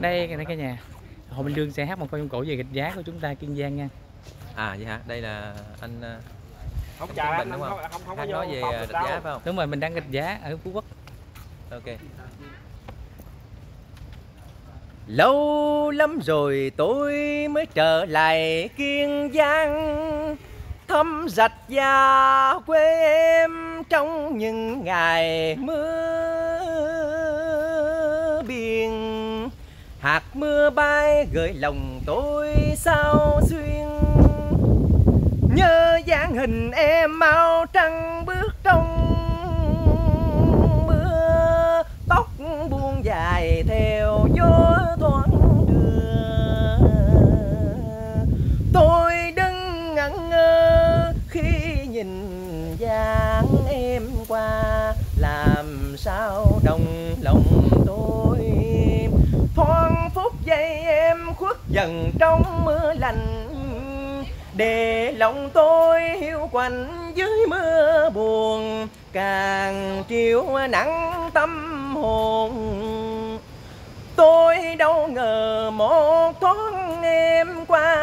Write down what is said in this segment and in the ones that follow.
đây cái này cả nhà. Hồ minh đương sẽ hát một câu trong cổ về gạch giá của chúng ta kiên giang nha. À vậy hả? Đây là anh ờ, không Anh chào anh đúng không không? không không anh nói về địch đâu. giá phải không? Đúng rồi mình đang gạch giá ở phú quốc. Ok. Lâu lắm rồi tôi mới trở lại kiên giang. Thăm rạch gia quê em trong những ngày mưa hạt mưa bay gửi lòng tôi sao xuyên. Nhớ dáng hình em mau trăng bước trong mưa. Tóc buông dài theo gió thoáng đưa. Tôi đứng ngẩn ngơ khi nhìn dáng em qua. Làm sao đồng lòng tôi? Dần trong mưa lành, để lòng tôi hiu quạnh dưới mưa buồn, càng chiều nắng tâm hồn. Tôi đâu ngờ một thoáng em qua,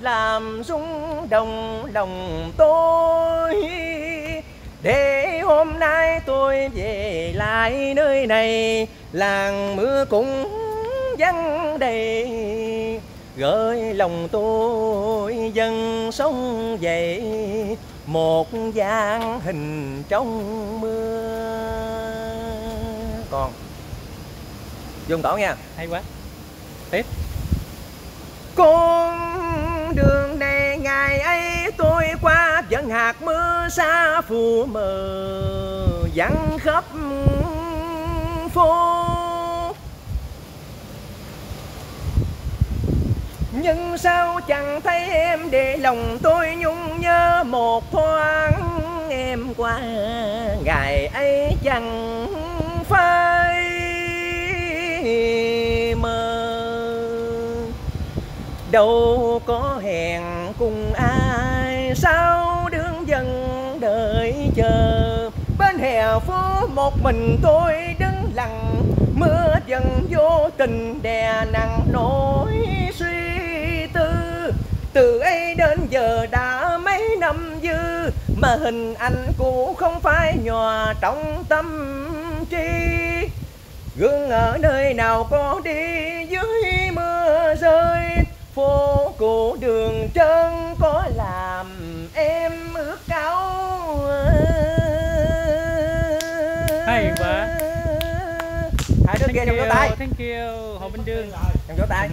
làm rung động lòng tôi. Để hôm nay tôi về lại nơi này, làng mưa cũng vắng đầy gửi lòng tôi dần sống dậy một dáng hình trong mưa. Còn dùng tổ nha. Hay quá. Tiếp. Con đường này ngày ấy tôi qua vẫn hạt mưa xa phù mờ vắng khắp phố nhưng sao chẳng thấy em để lòng tôi nhung nhớ một thoáng? Em qua ngày ấy chẳng phải mơ đâu có hẹn cùng ai, sao đương dần đợi chờ? Bên hè phố một mình tôi đứng lặng, mưa dần vô tình đè nặng nỗi suy từ ấy đến giờ đã mấy năm dư mà hình ảnh cũ không phai nhòa trong tâm trí. Gương ở nơi nào có đi dưới mưa rơi phố cũ đường trơn có làm em ước áo Hay quá. hai đứa kia trong vỗ tay. thank you hồ minh đương. Trong vỗ tay